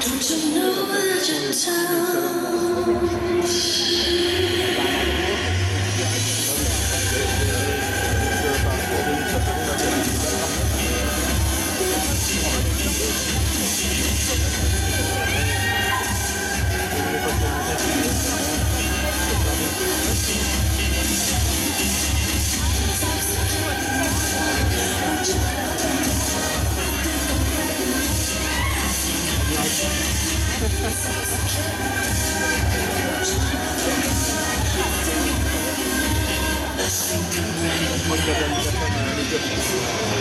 Don't you know that you're Thank you.